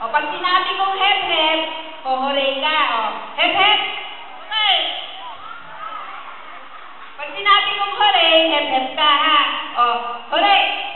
O, pag sinabi kong hep-hep, huhuray ka. O, hep-hep. Okay. Pag sinabi kong huray, hep-hep ka ha. O, huray.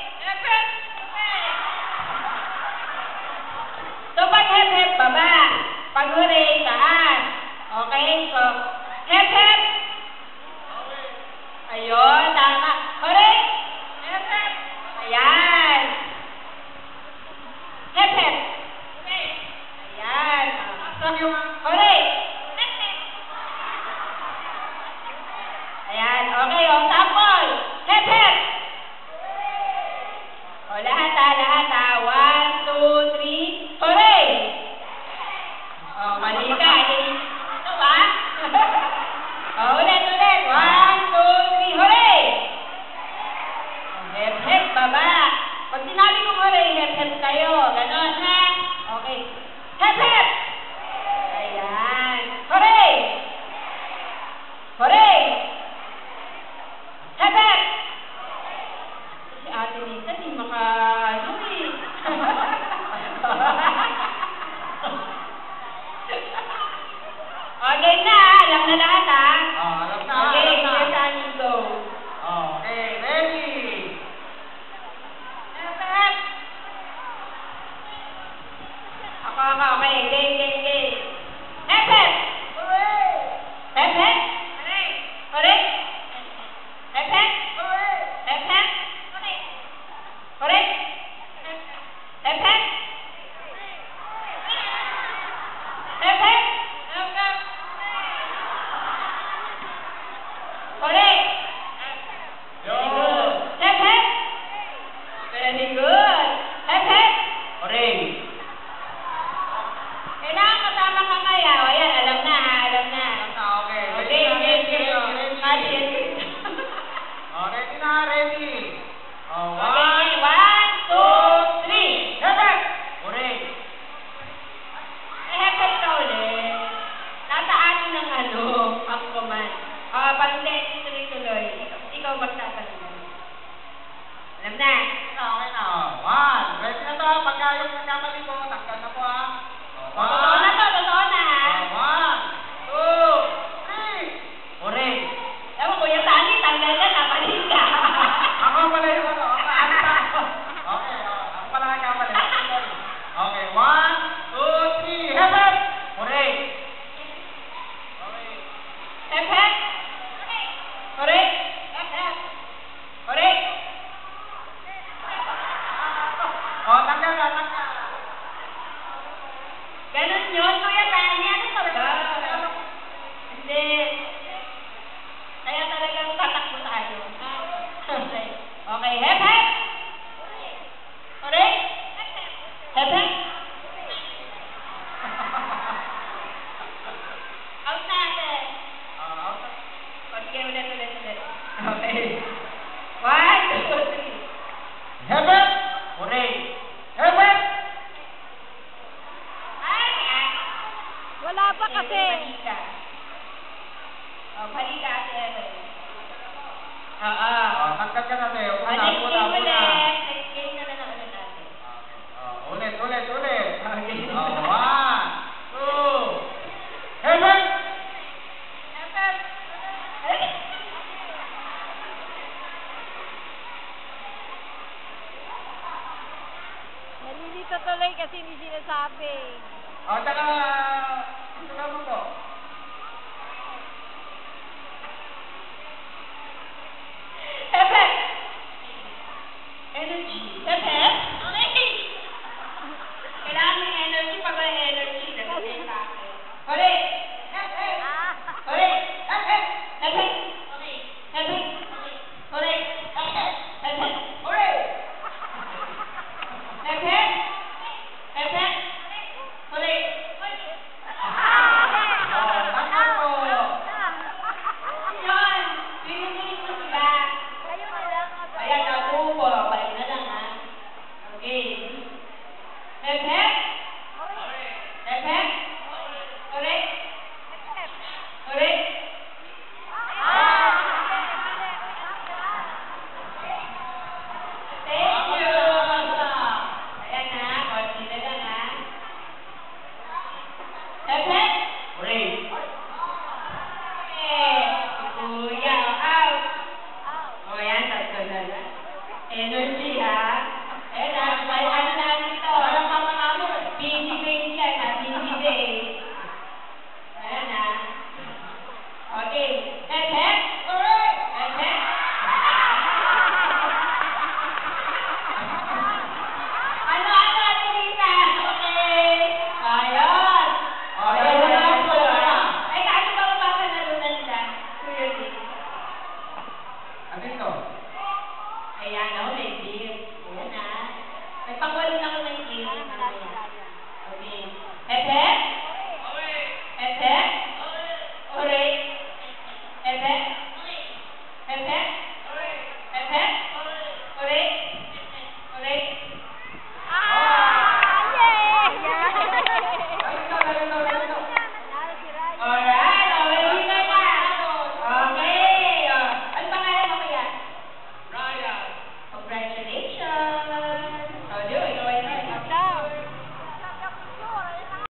doing it.